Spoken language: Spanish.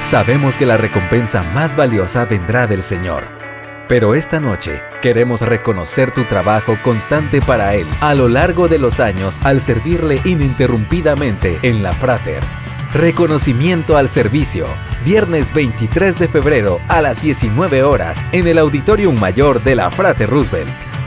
Sabemos que la recompensa más valiosa vendrá del Señor. Pero esta noche queremos reconocer tu trabajo constante para Él a lo largo de los años al servirle ininterrumpidamente en la Frater. Reconocimiento al servicio, viernes 23 de febrero a las 19 horas en el Auditorium Mayor de la Frater Roosevelt.